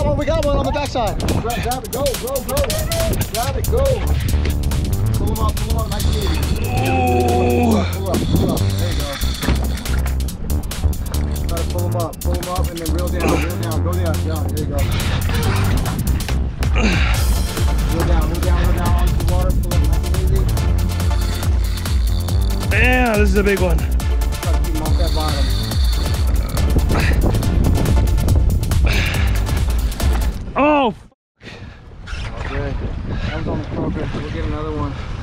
got one, we got one on the backside. Grab, grab it, go, go, go. Grab it, go. Pull him up, pull him up, nice and Oh. Pull up, pull up, there you go. Try to pull him up, pull him up, and then reel down, reel down, go down, down, there you go. Reel down, reel down, reel down onto the water, pull up nice and easy. Yeah, this is a big one. depends on the program. We'll get another one.